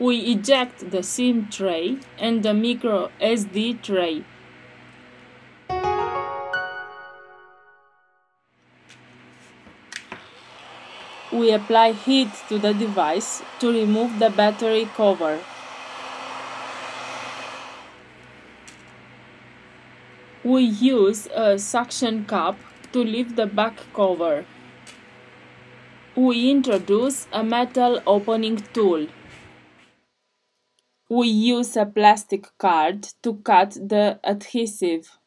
We eject the SIM tray and the micro SD tray. We apply heat to the device to remove the battery cover. We use a suction cup to lift the back cover. We introduce a metal opening tool. We use a plastic card to cut the adhesive.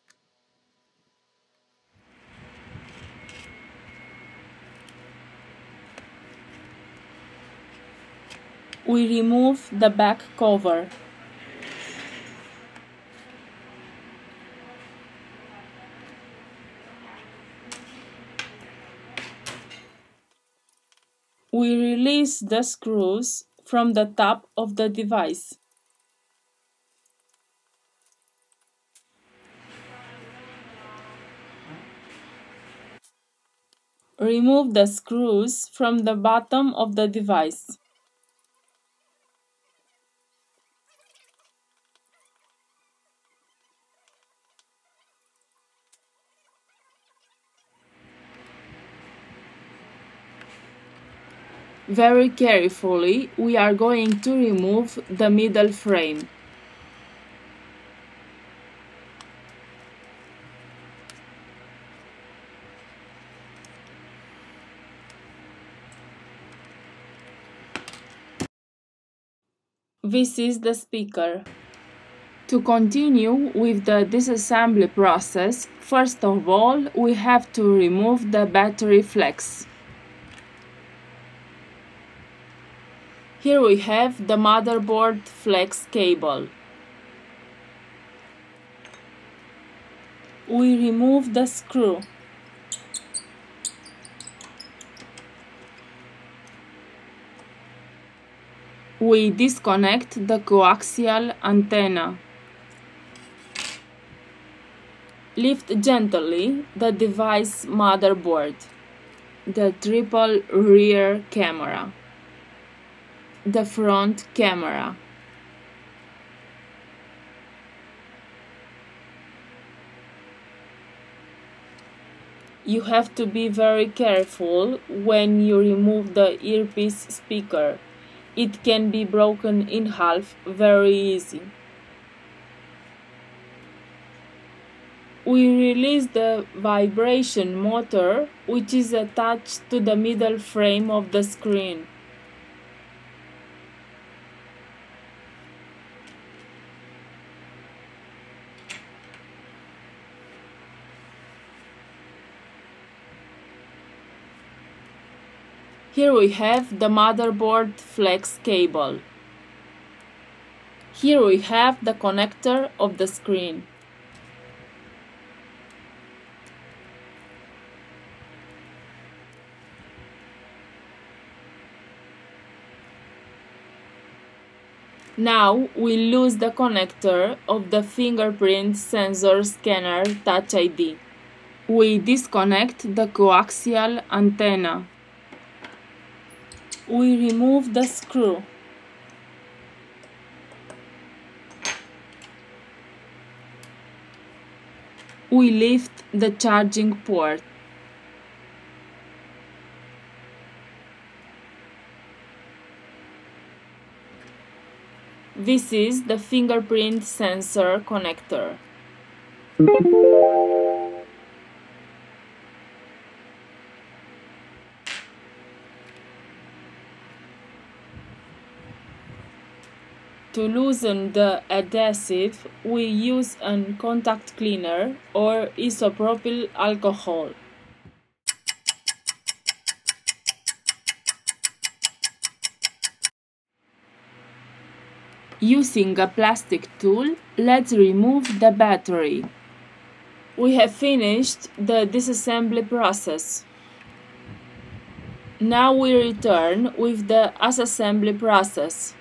We remove the back cover. We release the screws from the top of the device. Remove the screws from the bottom of the device. Very carefully, we are going to remove the middle frame. This is the speaker. To continue with the disassembly process, first of all, we have to remove the battery flex. Here we have the motherboard flex cable. We remove the screw. We disconnect the coaxial antenna. Lift gently the device motherboard, the triple rear camera the front camera. You have to be very careful when you remove the earpiece speaker. It can be broken in half very easy. We release the vibration motor which is attached to the middle frame of the screen. Here we have the motherboard flex cable. Here we have the connector of the screen. Now we lose the connector of the fingerprint sensor scanner Touch ID. We disconnect the coaxial antenna we remove the screw. We lift the charging port. This is the fingerprint sensor connector. To loosen the adhesive, we use a contact cleaner or isopropyl alcohol. Using a plastic tool, let's remove the battery. We have finished the disassembly process. Now we return with the assembly process.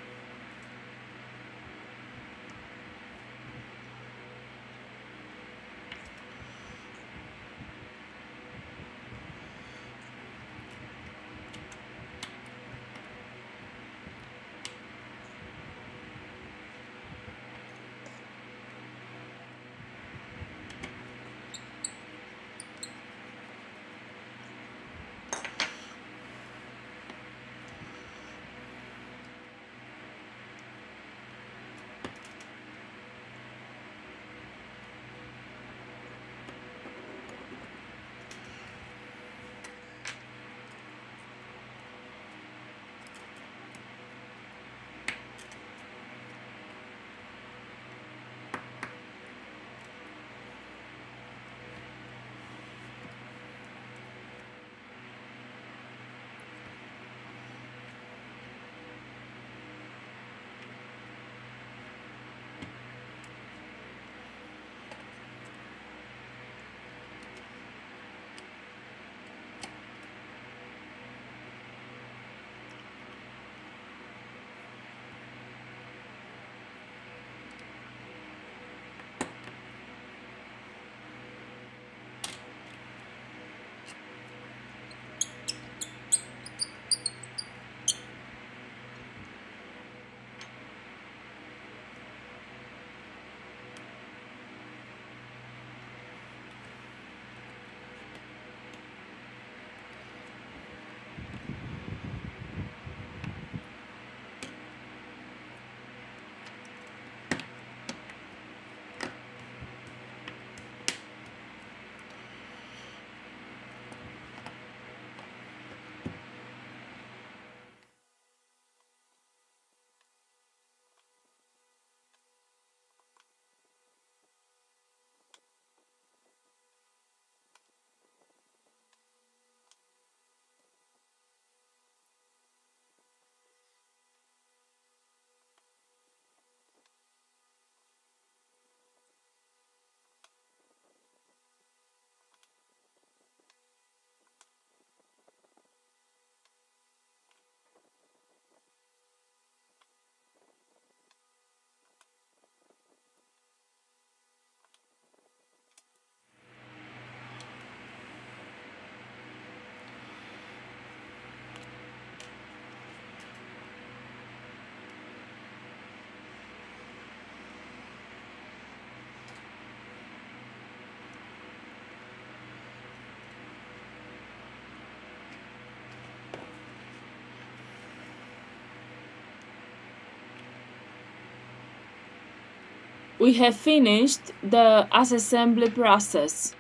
We have finished the assembly process.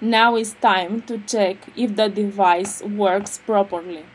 Now it's time to check if the device works properly.